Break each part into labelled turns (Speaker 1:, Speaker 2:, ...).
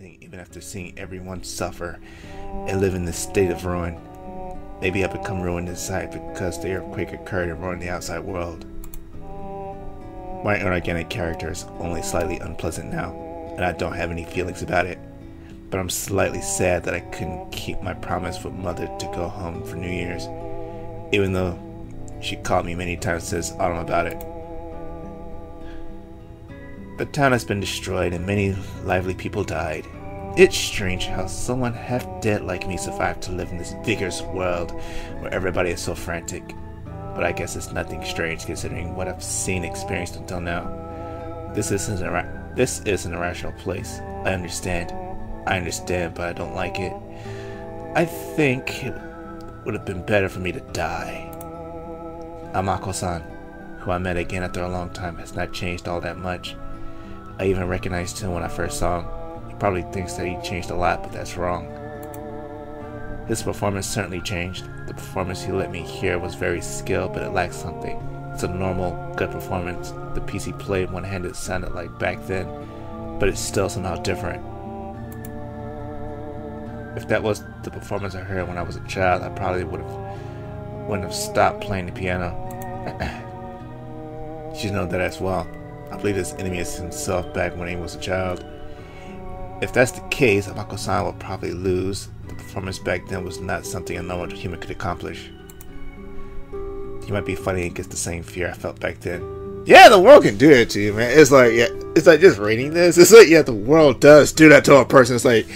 Speaker 1: anything even after seeing everyone suffer and live in this state of ruin. Maybe I become ruined inside because the earthquake occurred and ruined the outside world. My inorganic character is only slightly unpleasant now, and I don't have any feelings about it. But I'm slightly sad that I couldn't keep my promise with Mother to go home for New Year's, even though she called me many times since autumn about it. The town has been destroyed and many lively people died. It's strange how someone half dead like me survived to live in this vigorous world where everybody is so frantic. But I guess it's nothing strange considering what I've seen experienced until now. This isn't a this is an irrational place. I understand. I understand, but I don't like it. I think it would have been better for me to die. Amako-san, who I met again after a long time, has not changed all that much. I even recognized him when I first saw him. He probably thinks that he changed a lot, but that's wrong. His performance certainly changed. The performance he let me hear was very skilled, but it lacked something. It's a normal, good performance. The piece he played one-handed sounded like back then, but it's still somehow different. If that was the performance I heard when I was a child, I probably would have wouldn't have stopped playing the piano. you know that as well. I believe this enemy is himself back when he was a child. If that's the case, Amako-san will probably lose. The performance back then was not something a normal human could accomplish. You might be funny against the same fear I felt back then. Yeah, the world can do it to you, man. It's like, yeah, it's like just reading this. It's like, yeah, the world does do that to a person. It's like,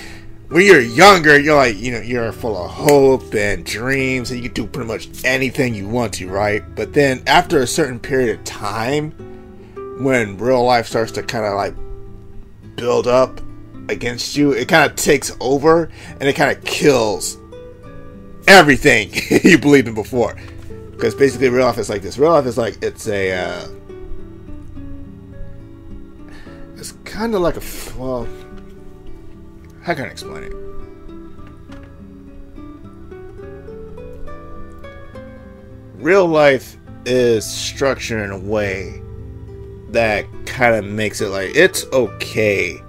Speaker 1: when you're younger, you're like, you know, you're full of hope and dreams, and you can do pretty much anything you want to, right? But then after a certain period of time, when real life starts to kind of like build up against you, it kind of takes over and it kind of kills everything you believed in before. Because basically, real life is like this. Real life is like it's a. Uh, it's kind of like a well. How can I explain it? Real life is structured in a way that kind of makes it like it's okay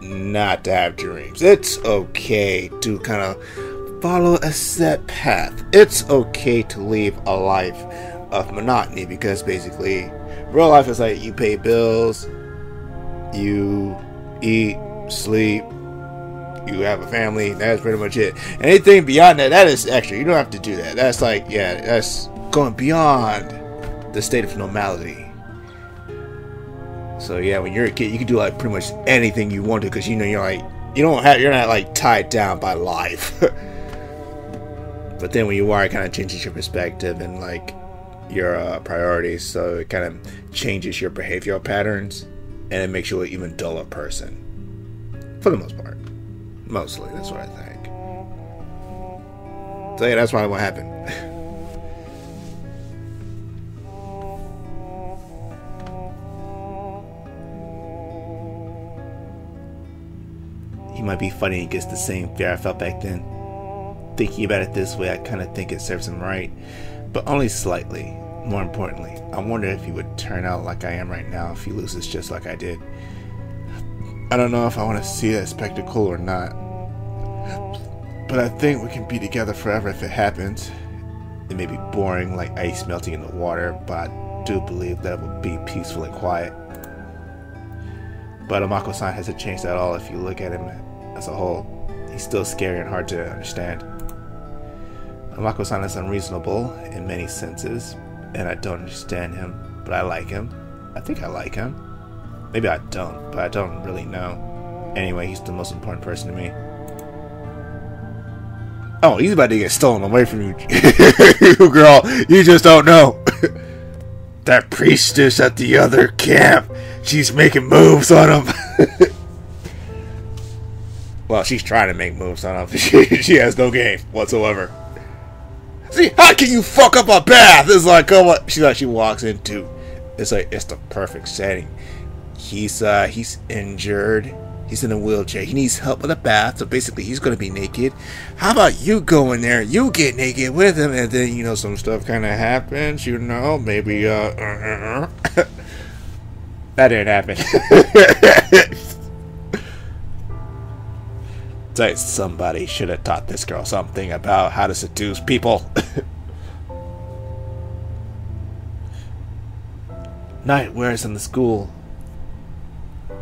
Speaker 1: not to have dreams. It's okay to kind of follow a set path. It's okay to live a life of monotony because basically, real life is like you pay bills, you eat, sleep, you have a family. That's pretty much it. Anything beyond that, that is extra. You don't have to do that. That's like, yeah, that's going beyond the state of normality. So yeah, when you're a kid, you can do like pretty much anything you want to because you know you're like you don't have you're not like tied down by life. but then when you are, it kind of changes your perspective and like your uh, priorities. So it kind of changes your behavioral patterns and it makes you an even duller person for the most part. Mostly, that's what I think. So yeah, that's probably what happened. he might be fighting against the same fear I felt back then. Thinking about it this way, I kind of think it serves him right, but only slightly. More importantly, I wonder if he would turn out like I am right now if he loses just like I did. I don't know if I want to see that spectacle or not. But I think we can be together forever if it happens. It may be boring like ice melting in the water, but I do believe that it will be peaceful and quiet. But Amako-san hasn't changed at all if you look at him as a whole. He's still scary and hard to understand. Amako-san is unreasonable in many senses, and I don't understand him, but I like him. I think I like him. Maybe I don't, but I don't really know. Anyway, he's the most important person to me. Oh, he's about to get stolen away from you, girl. You just don't know. that priestess at the other camp, she's making moves on him. well, she's trying to make moves on him. She, she has no game whatsoever. See, how can you fuck up a bath? It's like, come on. She like she walks into. It's like it's the perfect setting. He's uh he's injured. He's in a wheelchair. He needs help with a bath, so basically he's gonna be naked. How about you go in there, you get naked with him, and then you know some stuff kind of happens. You know, maybe uh, uh, uh, that didn't happen. Say somebody should have taught this girl something about how to seduce people. Night wears in the school.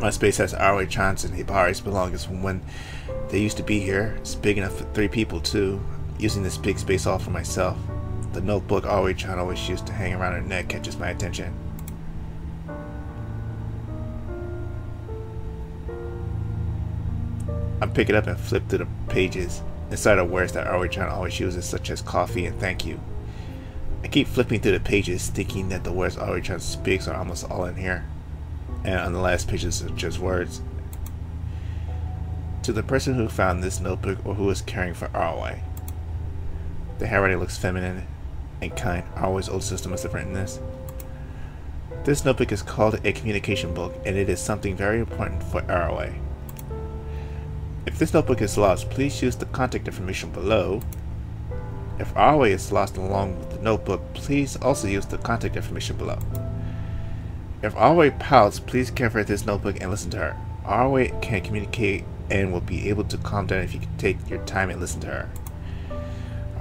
Speaker 1: My space has Aroe Johnson Hibari's belongings from when they used to be here. It's big enough for three people too. Using this big space all for myself. The notebook Aroe Chan always used to hang around her neck catches my attention. I pick it up and flip through the pages. Inside are words that Aroe Chan always uses, such as coffee and thank you. I keep flipping through the pages, thinking that the words Aroe Chan speaks are almost all in here. And on the last pages are just words. To the person who found this notebook or who is caring for Aroe. The handwriting looks feminine and kind. Aroe's old system must have written this. This notebook is called a communication book, and it is something very important for Aroe. If this notebook is lost, please use the contact information below if Aroe is lost along with the notebook, please also use the contact information below. If Aroe pouts, please care for this notebook and listen to her. Aroe can communicate and will be able to calm down if you take your time and listen to her.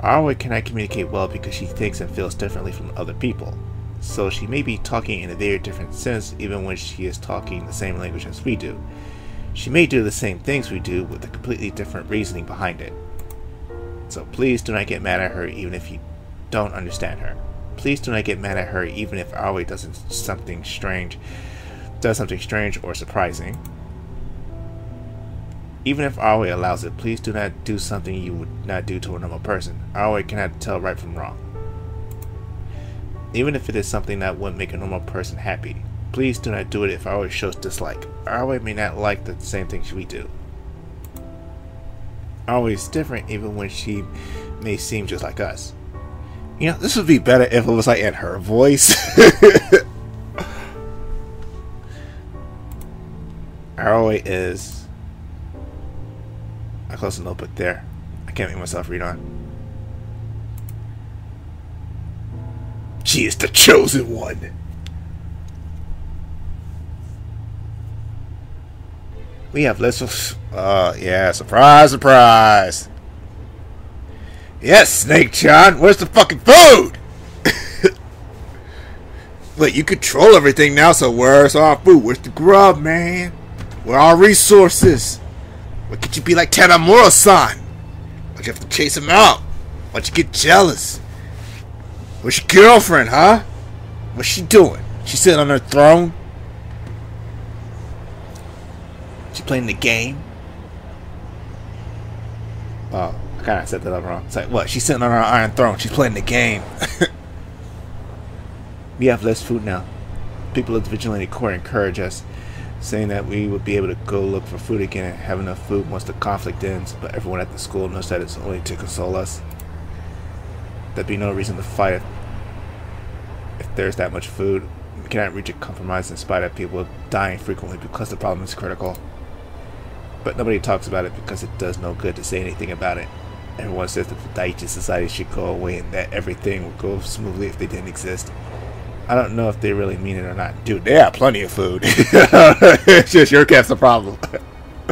Speaker 1: Aroe cannot communicate well because she thinks and feels differently from other people. So she may be talking in a very different sense even when she is talking the same language as we do. She may do the same things we do with a completely different reasoning behind it. So please do not get mad at her even if you don't understand her. Please do not get mad at her even if Aroe does something strange, does something strange or surprising. Even if Aroe allows it, please do not do something you would not do to a normal person. Aroe cannot tell right from wrong. Even if it is something that would make a normal person happy, please do not do it if Aroe shows dislike. Aroe may not like the same things we do always different even when she may seem just like us. You know, this would be better if it was like in her voice. Aroe is I close the notebook there. I can't make myself read on. She is the chosen one. We have of... Uh, yeah, surprise, surprise. Yes, Snake John, where's the fucking food? Wait, you control everything now, so where's our food? Where's the grub, man? Where are our resources? Why can't you be like Tanemura-san? Why'd you have to chase him out? Why'd you get jealous? Where's your girlfriend, huh? What's she doing? She sitting on her throne? She playing the game. Oh, I kind of set that up wrong. It's like, what? She's sitting on her iron throne. She's playing the game. we have less food now. People at the Vigilante Corps encourage us, saying that we would be able to go look for food again and have enough food once the conflict ends, but everyone at the school knows that it's only to console us. There'd be no reason to fight if, if there's that much food. We cannot reach a compromise in spite of people dying frequently because the problem is critical. But nobody talks about it because it does no good to say anything about it. Everyone says that the Daichi Society should go away and that everything would go smoothly if they didn't exist. I don't know if they really mean it or not. Dude, they have plenty of food. it's just your cat's the problem.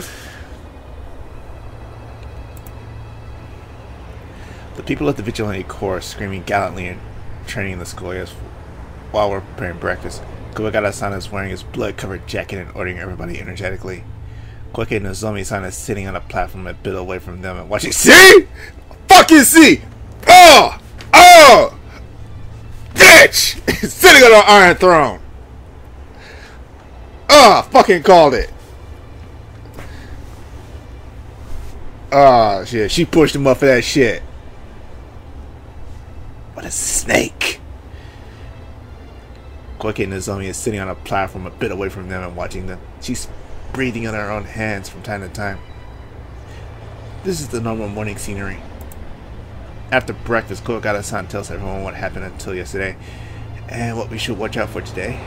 Speaker 1: the people at the Vigilante Corps screaming gallantly and training the schoolyards while we're preparing breakfast. Kuwagata-san is wearing his blood-covered jacket and ordering everybody energetically. Koike Nozomi-san is sitting on a platform a bit away from them and watching. See? Fucking see! Oh! Oh! Bitch! sitting on an iron throne! Oh, fucking called it. Oh, shit. She pushed him up for that shit. What a snake. Koike Nozomi is sitting on a platform a bit away from them and watching them. She's breathing on our own hands from time to time. This is the normal morning scenery. After breakfast, Kuwagata-san tells everyone what happened until yesterday and what we should watch out for today.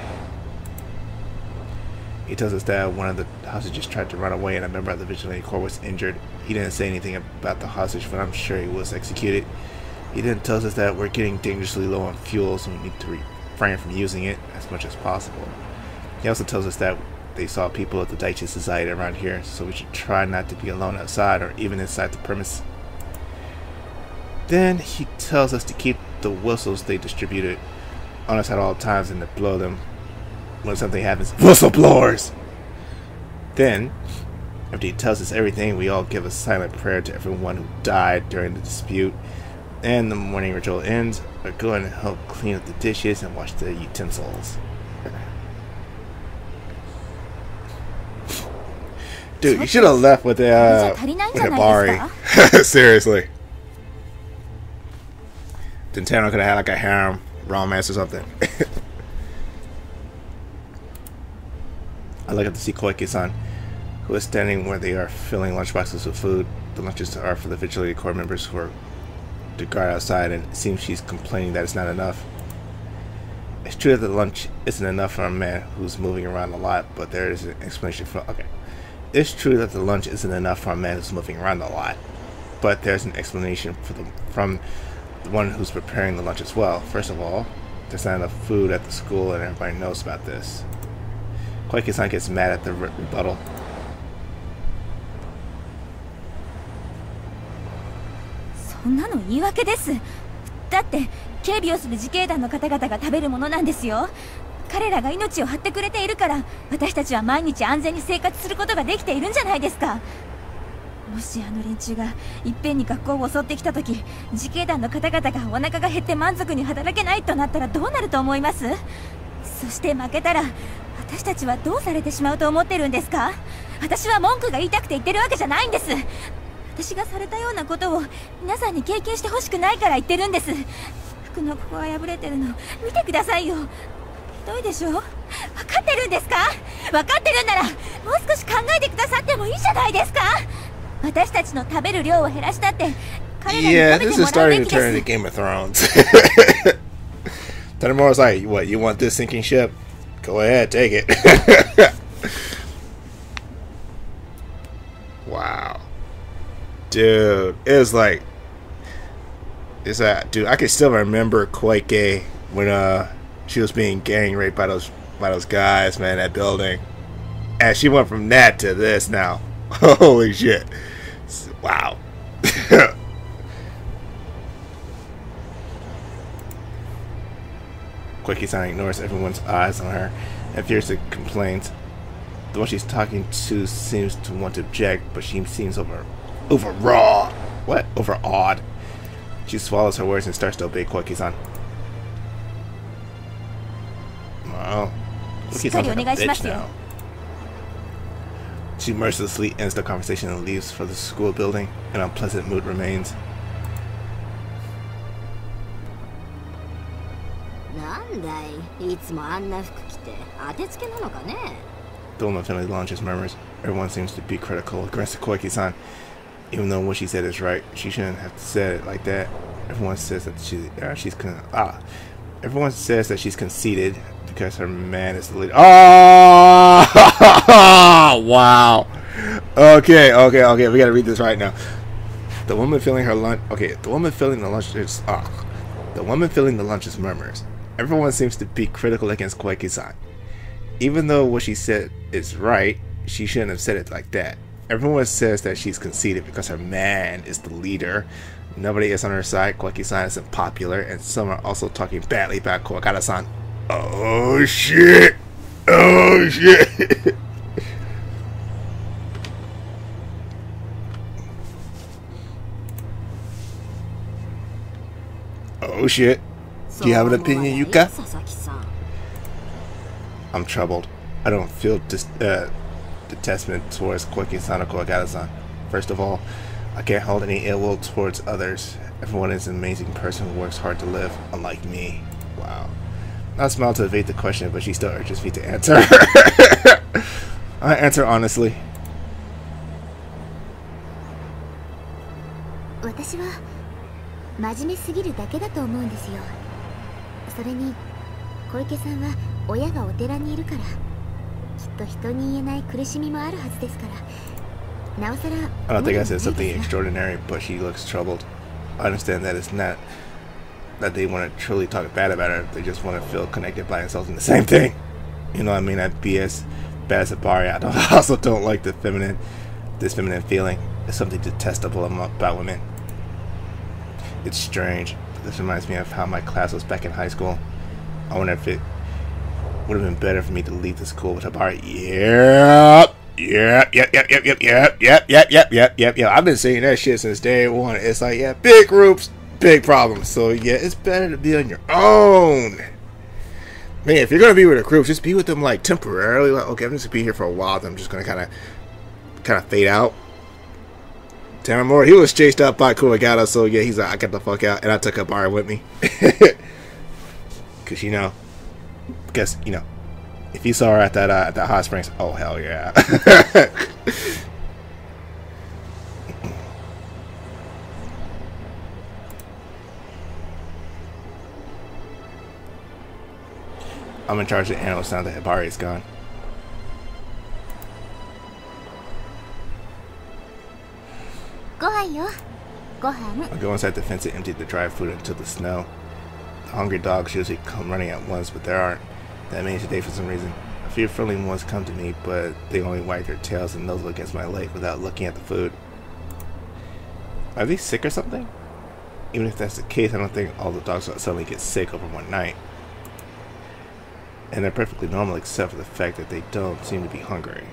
Speaker 1: He tells us that one of the hostages tried to run away and a member of the Vigilante Corps was injured. He didn't say anything about the hostage, but I'm sure he was executed. He then tells us that we're getting dangerously low on fuel, so we need to refrain from using it as much as possible. He also tells us that they saw people of the Daichi Society around here, so we should try not to be alone outside or even inside the premise. Then he tells us to keep the whistles they distributed on us at all times and to blow them when something happens. Whistleblowers! Then, after he tells us everything, we all give a silent prayer to everyone who died during the dispute. And the morning ritual ends. We're going to help clean up the dishes and wash the utensils. Dude, you should have left with the, uh, with the Bari. Seriously. Tintano could have had like a harem romance or something. I look at the see Koike-san, who is standing where they are filling lunchboxes with food. The lunches are for the Vigilante Corps members who are to guard outside, and it seems she's complaining that it's not enough. It's true that the lunch isn't enough for a man who's moving around a lot, but there is an explanation for. Okay. It's true that the lunch isn't enough for a man who's moving around a lot, but there's an explanation the, from the one who's preparing the lunch as well. First of all, there's not enough food at the school, and everybody knows about this. Koike-san gets mad at the re rebuttal.
Speaker 2: だって警備をする自警団の方々が食べるものなんですよ彼らが命を張ってくれているから私たちは毎日安全に生活することができているんじゃないですか。もしあの連中がいっぺんに学校を襲ってきた時自警団の方々がお腹が減って満足に働けないとなったらどうなると思います？そして負けたら私たちはどうされてしまうと思ってるんですか？私は文句が言いたくて言ってるわけじゃないんです。私がされたようなことを皆さんに経験してほしくないから言ってるんです。服のここが破れてるの見てくださいよ。どいでしょう分かってるんですか分かってるんならもう少し考えてくださってもいいじゃないですか私たちの食べる量を減らしたって彼らに食べてもらうべきです Yeah, this is starting to turn into Game of Thrones.
Speaker 1: Tanemura's like, what, you want this sinking ship? Go ahead, take it. wow. Dude, it was like, it's that, dude, I can still remember Koike when, uh, she was being gang raped by those by those guys, man, that building. And she went from that to this now. Holy shit. Wow. Koike-san ignores everyone's eyes on her and fiercely complains. The one she's talking to seems to want to object, but she seems over over raw. What? Overawed. She swallows her words and starts to obey Koike-san. Look, he's like a bitch now. She mercilessly ends the conversation and leaves for the school building. An unpleasant mood remains. The woman family launches murmurs. Everyone seems to be critical against Koike-san. Even though what she said is right, she shouldn't have said it like that. Everyone says that she, uh, she's ah, everyone says that she's conceited because her man is the leader. Oh, ah! wow. Okay, okay, okay. We gotta read this right now. The woman filling her lunch. Okay, the woman filling the lunch is. Oh, ah. the woman filling the lunch is murmurs. Everyone seems to be critical against Koike-san. Even though what she said is right, she shouldn't have said it like that. Everyone says that she's conceited because her man is the leader. Nobody is on her side. Koike-san isn't popular, and some are also talking badly about Kawakata-san. Oh shit! Oh shit! oh shit! Do you have an opinion, Yuka? I'm troubled. I don't feel dis uh, detestment towards Koike-san or Kawakata-san. First of all, I can't hold any ill will towards others. Everyone is an amazing person who works hard to live, unlike me. Wow. I smile to evade the question, but she still urges me to answer. I answer honestly. 私は真面目すぎるだけだと思うんですよそれに小池さんは親がお寺にいるからきっと人に言えない苦しみもあるはずですからなおさら I don't think I said something extraordinary but she looks troubled I understand that it's not that they want to truly talk bad about her. They just want to feel connected by themselves insulting the same thing. You know, what I mean, that BS bad as Hibari, I don't, also don't like the feminine, this feminine feeling. It's something detestable about women. It's strange. This reminds me of how my class was back in high school. I wonder if it would have been better for me to leave the school with Hibari. Yep. Yep, yep, yep, yep, yep, yep, yep, yep, yep, yep, yep, yep. I've been saying that shit since day one. It's like, yeah, big groups, big problems. So yeah, it's better to be on your own. Man, if you're gonna be with a group, just be with them like temporarily. Like, okay, I'm just gonna be here for a while. Then I'm just gonna kind of, kind of fade out. Tamamori, he was chased out by Kurogata, so yeah, he's like, I got the fuck out, and I took Hibari with me. Cause you know, because you know, if you saw her at that uh, at that hot springs, oh hell yeah. I'm in charge of the animals now that Hibari is gone. I go inside the fence and empty the dry food into the snow. The hungry dogs usually come running at once, but there aren't that many today for some reason. A few friendly ones come to me, but they only wag their tails and nuzzle against my leg without looking at the food. Are they sick or something? Even if that's the case, I don't think all the dogs suddenly get sick over one night. And they're perfectly normal except for the fact that they don't seem to be hungry.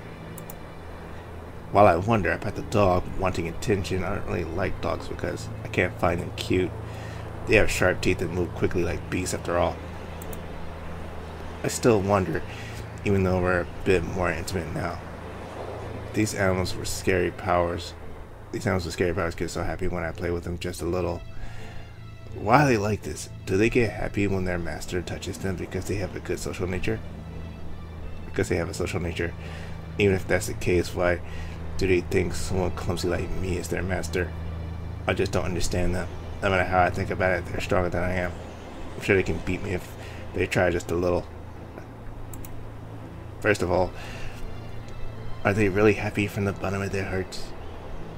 Speaker 1: While I wonder about the dog wanting attention, I don't really like dogs because I can't find them cute. They have sharp teeth and move quickly like beasts after all. I still wonder, even though we're a bit more intimate now. These animals were scary powers. These animals with scary powers get so happy when I play with them just a little. Why are they like this? Do they get happy when their master touches them because they have a good social nature? Because they have a social nature. Even if that's the case, why do they think someone clumsy like me is their master? I just don't understand them. No matter how I think about it, they're stronger than I am. I'm sure they can beat me if they try just a little. First of all, are they really happy from the bottom of their hearts?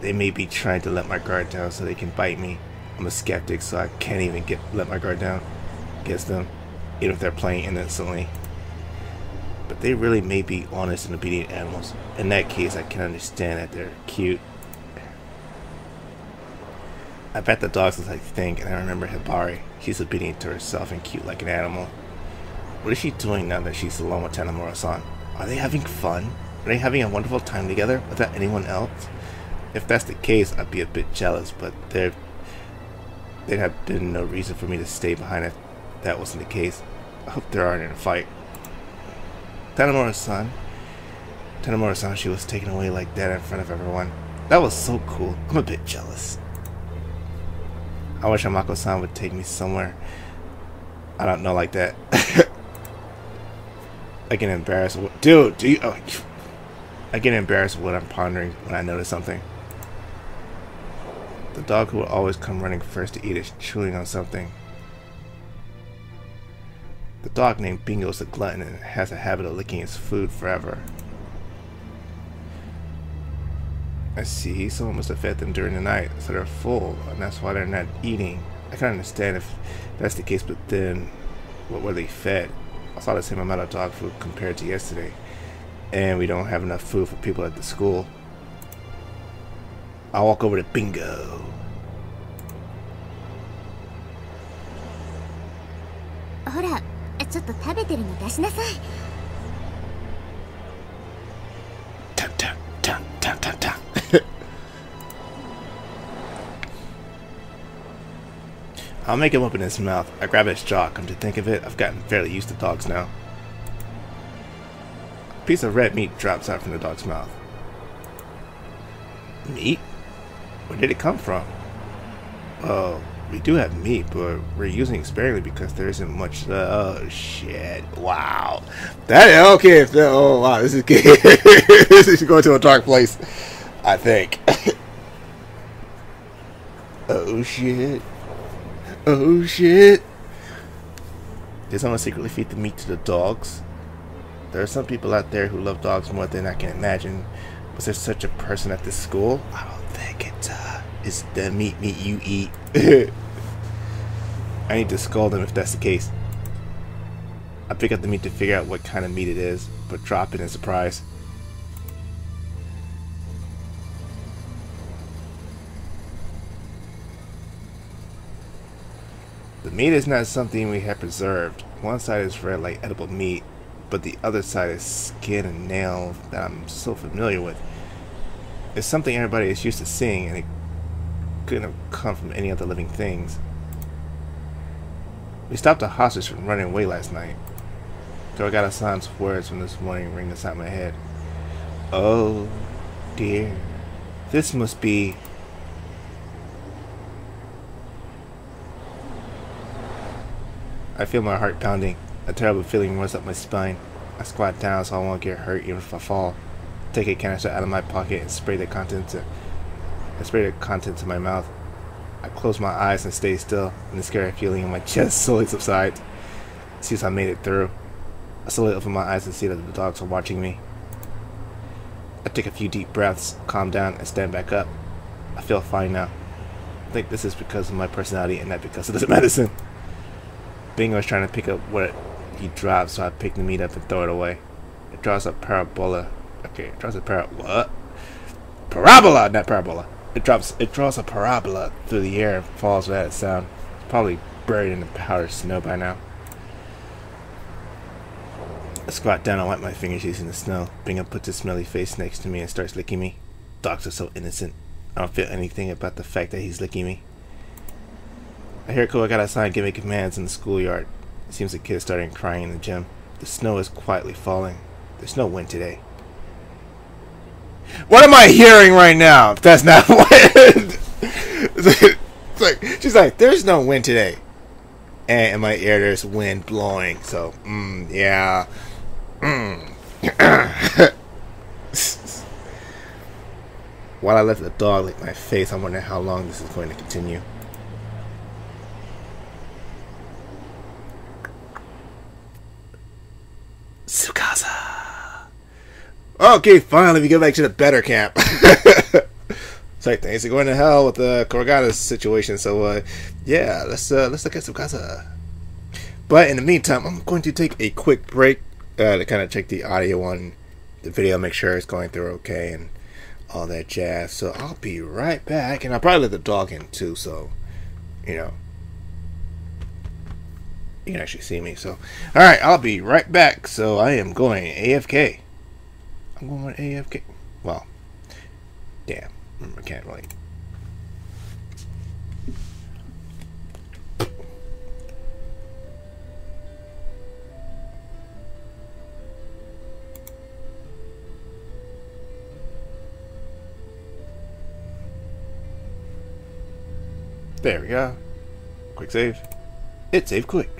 Speaker 1: They may be trying to let my guard down so they can bite me. I'm a skeptic, so I can't even get let my guard down against them, even if they're playing innocently but they really may be honest and obedient animals. In that case, I can understand that they're cute. I bet the dogs look like think, and I remember Hibari. She's obedient to herself and cute like an animal. What is she doing now that she's alone with Tanamura-san? Are they having fun? Are they having a wonderful time together without anyone else? If that's the case, I'd be a bit jealous, but there there'd have been no reason for me to stay behind if that wasn't the case. I hope there aren't in a fight. Tanamura-san. Tanamura-san, she was taken away like that in front of everyone. That was so cool. I'm a bit jealous. I wish Amako-san would take me somewhere. I don't know like that. I get embarrassed. Dude, do you... Oh, I get embarrassed what I'm pondering when I notice something. The dog who will always come running first to eat is chewing on something. The dog named Bingo is a glutton and has a habit of licking his food forever. I see, someone must have fed them during the night, so they're full, and that's why they're not eating. I can understand if that's the case, but then, what were they fed? I saw the same amount of dog food compared to yesterday, and we don't have enough food for people at the school. I'll walk over to Bingo.
Speaker 2: ちょっと食べてるの出しなさい
Speaker 1: I'll make him open his mouth. I grab his jaw. Come to think of it, I've gotten fairly used to dogs now. A piece of red meat drops out from the dog's mouth. Meat? Where did it come from? Oh, we do have meat, but we're using sparingly because there isn't much. Uh, oh shit! Wow, that okay. If that, oh wow, this is this is going to a dark place. I think. oh shit! Oh shit! Did someone secretly feed the meat to the dogs? There are some people out there who love dogs more than I can imagine. Was there such a person at this school? I don't think it's uh, it's the meat meat you eat. I need to scold them if that's the case. I pick up the meat to figure out what kind of meat it is, but drop it in surprise. The meat is not something we have preserved. One side is red like edible meat, but the other side is skin and nail that I'm so familiar with. It's something everybody is used to seeing, and it couldn't have come from any other living things. We stopped a hostage from running away last night. Kurogata-san's words from this morning ring inside my head. Oh, dear. This must be... I feel my heart pounding. A terrible feeling runs up my spine. I squat down so I won't get hurt even if I fall. Take a canister out of my pocket and spray the contents. I spray the contents in my mouth. I close my eyes and stay still, and the scary feeling in my chest slowly subsides. Seems I made it through. I slowly open my eyes and see that the dogs are watching me. I take a few deep breaths, calm down, and stand back up. I feel fine now. I think this is because of my personality and not because of the medicine. Bingo is trying to pick up what he dropped, so I pick the meat up and throw it away. It draws a parabola. Okay, it draws a para what? Parabola, not parabola. It drops. It draws a parabola through the air and falls without a sound. It's probably buried in the powdered snow by now. I squat down and wipe my fingers using the snow. Bingo puts his smelly face next to me and starts licking me. Dogs are so innocent. I don't feel anything about the fact that he's licking me. I hear Kurogata-san giving commands in the schoolyard. It seems the kid is starting crying in the gym. The snow is quietly falling. There's no wind today. What am I hearing right now? That's not wind. it's like she's like, there's no wind today. And in my ear, there's wind blowing. So, mm, yeah. Mm. While I let the dog lick my face, I'm wondering how long this is going to continue. Okay, finally we go back to the better camp. like things are going to hell with the Kurogata situation. So uh, yeah, let's uh, let's look at Tsukasa. But in the meantime, I'm going to take a quick break uh, to kind of check the audio on the video, make sure it's going through okay, and all that jazz. So I'll be right back, and I'll probably let the dog in too. So you know, you can actually see me. So, all right, I'll be right back. So I am going AFK. I'm going AFK. Well, damn, mm, I can't really. There we go. Quick save. It saved quick.